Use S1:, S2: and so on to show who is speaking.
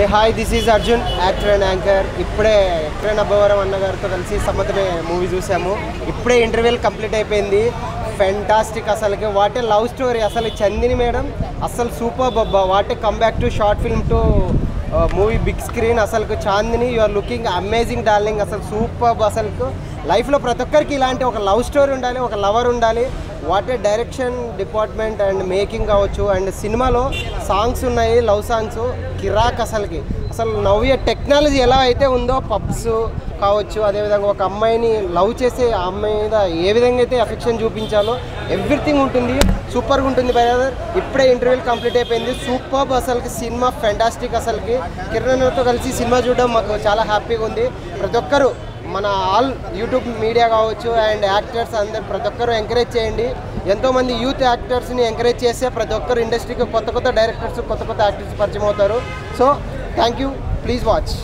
S1: Hey hi this is Arjun actor and anchor ఇప్పుడే ఎక్కడ అబ్బవరం అన్న గారితో కలిసి సమ్మతమే మూవీ చూసాము. ఇప్పుడే ఇంటర్వ్యూల్ కంప్లీట్ అయిపోయింది. ఫెంటాస్టిక్ అసలుకి. వాటే లవ్ స్టోరీ అసలు చందిని మేడం అసలు super బబ్బా. What a comeback to short film to movie big screen అసలు Chandini you are looking amazing darling అసలు సూపర్ అసలు లైఫ్లో ప్రతి ఒక్కరికి ఇలాంటి ఒక లవ్ స్టోరీ ఉండాలి ఒక లవర్ ఉండాలి. What a direction department and making కావచ్చు. అండ్ సినిమాలో సాంగ్స్ ఉన్నాయి లవ్ సాంగ్స్ కిరాక్ అసలుకి. అసలు నవ్య టెక్నాలజీ ఎలా అయితే ఉందో పబ్స్ కావచ్చు అదేవిధంగా ఒక అమ్మాయిని లవ్ చేసే ఆ అమ్మాయి మీద ఏ విధంగా అయితే అఫెక్షన్ చూపించాలో ఎవ్రీథింగ్ ఉంటుంది. సూపర్గా ఉంటుంది బ్రదర్ ఇప్పుడే ఇంటర్వ్యూలు కంప్లీట్ అయిపోయింది. సూపర్ అసలుకి సినిమా ఫెంటాస్టిక్ అసలుకి. కిరణ్తో కలిసి సినిమా చూడడం మాకు చాలా హ్యాపీగా ఉంది. ప్రతి ఒక్కరు మన ఆల్ యూట్యూబ్ మీడియా కావచ్చు అండ్ యాక్టర్స్ అందరు ప్రతి ఒక్కరు ఎంకరేజ్ చేయండి. ఎంతోమంది యూత్ యాక్టర్స్ని ఎంకరేజ్ చేస్తే ప్రతి ఒక్కరు ఇండస్ట్రీకి కొత్త కొత్త డైరెక్టర్స్ కొత్త కొత్త యాక్టర్స్ పరిచయం అవుతారు. So thank you please watch